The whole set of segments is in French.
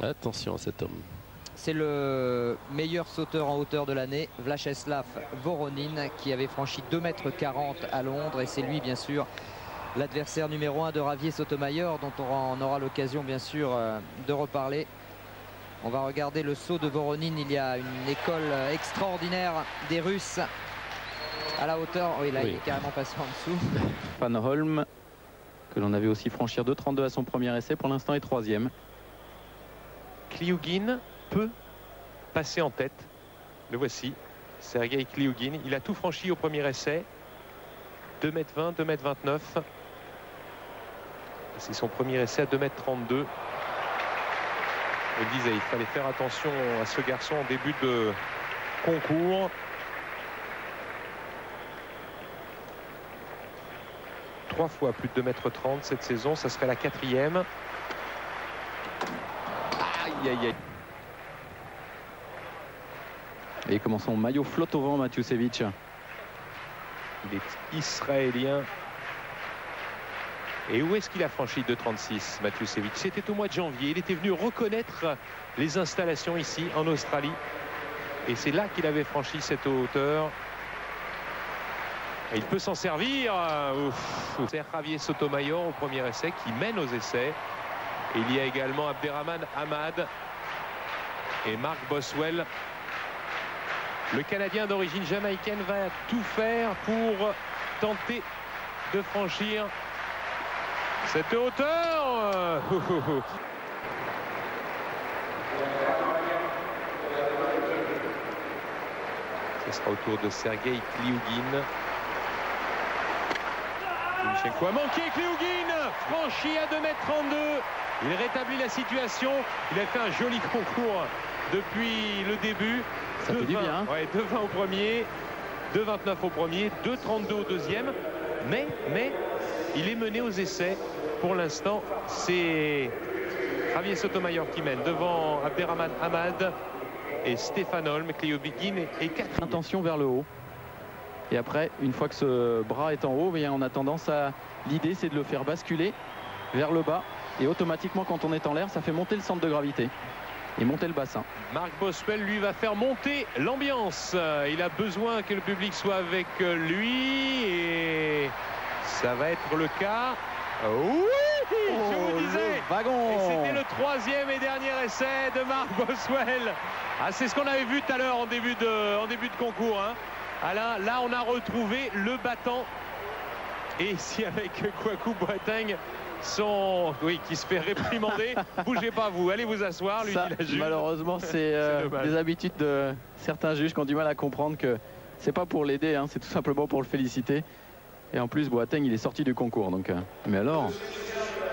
Attention à cet homme. C'est le meilleur sauteur en hauteur de l'année, Vlacheslav Voronin, qui avait franchi 2,40 m à Londres. Et c'est lui, bien sûr, l'adversaire numéro 1 de Ravier Sotomayor, dont on aura l'occasion, bien sûr, euh, de reparler. On va regarder le saut de Voronin. Il y a une école extraordinaire des Russes à la hauteur. Oui, là, il est carrément passé en dessous. Van Holm, que l'on avait aussi franchir 2,32 à son premier essai, pour l'instant est troisième. Kliugin peut passer en tête. Le voici, Sergei Kliugin. Il a tout franchi au premier essai. 2m20, 2m29. C'est son premier essai à 2m32. Je disait, il fallait faire attention à ce garçon en début de concours. Trois fois plus de 2m30 cette saison, ça serait la quatrième. Et comment son maillot flotte au vent. Il est israélien. Et où est-ce qu'il a franchi 2,36 Matiusevic C'était au mois de janvier. Il était venu reconnaître les installations ici en Australie. Et c'est là qu'il avait franchi cette hauteur. Il peut s'en servir. C'est Javier Sotomayor au premier essai qui mène aux essais. Il y a également Abderrahman Ahmad et Mark Boswell. Le Canadien d'origine jamaïcaine va tout faire pour tenter de franchir cette hauteur. Ce sera au tour de Sergei Kliugin. A manqué Kliugin, franchi à 2m32. Il rétablit la situation. Il a fait un joli concours depuis le début. Ça fait du bien. Ouais, 2,20 au premier, 2,29 au premier, 2,32 au deuxième. Mais, mais, il est mené aux essais. Pour l'instant, c'est Javier Sotomayor qui mène devant Abderrahman Ahmad et Stéphane Holm, Cléo Biguin et quatre. Intention vers le haut. Et après, une fois que ce bras est en haut, bien, on a tendance à... L'idée, c'est de le faire basculer vers le bas. Et automatiquement, quand on est en l'air, ça fait monter le centre de gravité et monter le bassin. Marc Boswell, lui, va faire monter l'ambiance. Il a besoin que le public soit avec lui et ça va être le cas. Oui, je vous Oh, disais. wagon. Et c'était le troisième et dernier essai de Marc Boswell. Ah, c'est ce qu'on avait vu tout à l'heure en début de, en début de concours. hein. Ah, là, on a retrouvé le battant. Et ici avec Kwaku Boateng, son... Oui, qui se fait réprimander. Bougez pas vous, allez vous asseoir. Lui Ça, malheureusement, c'est euh, des habitudes de certains juges qui ont du mal à comprendre que c'est pas pour l'aider, hein, c'est tout simplement pour le féliciter. Et en plus, Boateng, il est sorti du concours. Donc, euh, mais alors,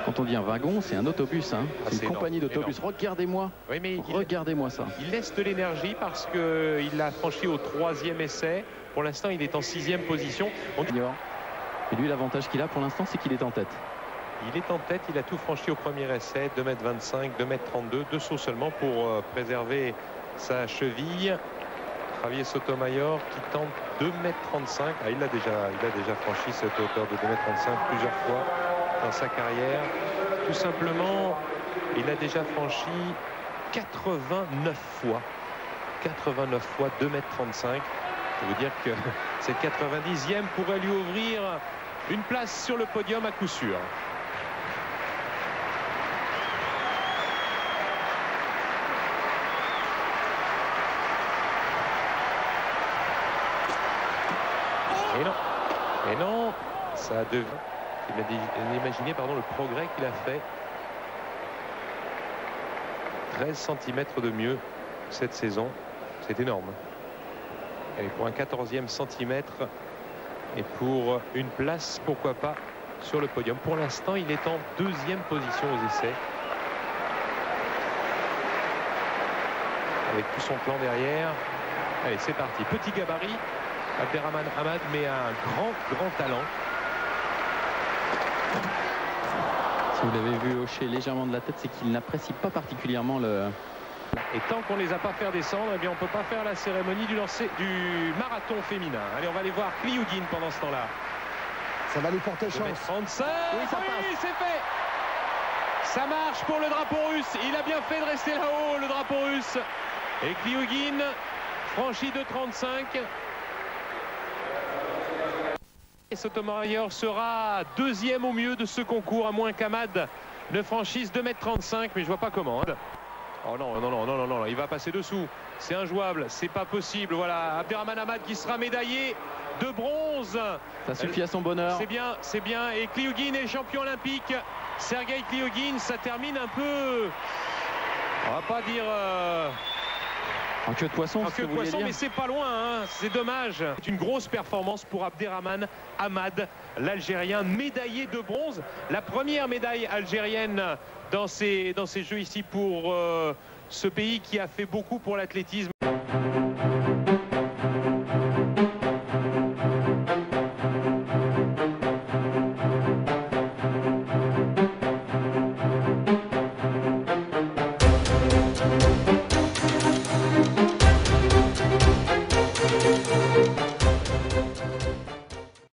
quand on dit un wagon, c'est un autobus, hein. Ah, c'est une compagnie d'autobus. Regardez-moi, Oui, mais regardez-moi ça. il laisse de l'énergie parce qu'il l'a franchi au troisième essai. Pour l'instant, il est en sixième position. On. Et lui, l'avantage qu'il a pour l'instant, c'est qu'il est en tête. Il est en tête, il a tout franchi au premier essai, 2m25, 2m32, deux sauts seulement pour euh, préserver sa cheville. Javier Sotomayor qui tente 2m35. Ah, il, a déjà, il a déjà franchi cette hauteur de 2m35 plusieurs fois dans sa carrière. Tout simplement, il a déjà franchi 89 fois. 89 fois 2m35. Ça veut dire que cette 90e pourrait lui ouvrir une place sur le podium à coup sûr. Et non, et non, ça devient. Imaginez pardon, le progrès qu'il a fait. 13 cm de mieux cette saison, c'est énorme. Et pour un 14e centimètre et pour une place, pourquoi pas, sur le podium. Pour l'instant, il est en deuxième position aux essais. Avec tout son plan derrière. Allez, c'est parti. Petit gabarit. Abderrahman Ahmad, mais un grand, grand talent. Si vous l'avez vu hocher légèrement de la tête, c'est qu'il n'apprécie pas particulièrement le. Et tant qu'on ne les a pas fait descendre, eh bien on ne peut pas faire la cérémonie du, lancer, du marathon féminin. Allez, on va aller voir Kliugin pendant ce temps-là. Ça va lui porter chance. 35 Oui, ça oui, passe. c'est fait Ça marche pour le drapeau russe. Il a bien fait de rester là-haut, le drapeau russe. Et Kliogin franchit de 35. Et Sotomayor sera deuxième au mieux de ce concours, à moins qu'Amad ne franchisse 2m35, mais je vois pas comment. Hein. Oh non, non, non, non, non, non, il va passer dessous. C'est injouable, c'est pas possible. Voilà, Abderrahman Ahmad qui sera médaillé de bronze. Ça suffit à son bonheur. C'est bien, c'est bien. Et Kliogin est champion olympique. Sergei Kliogin, ça termine un peu. On va pas dire. Euh... En queue de poisson, en queue de poisson, mais c'est pas loin, hein. c'est dommage. C'est une grosse performance pour Abderrahman Ahmad, l'Algérien, médaillé de bronze. La première médaille algérienne dans ces, dans ces jeux ici pour euh, ce pays qui a fait beaucoup pour l'athlétisme.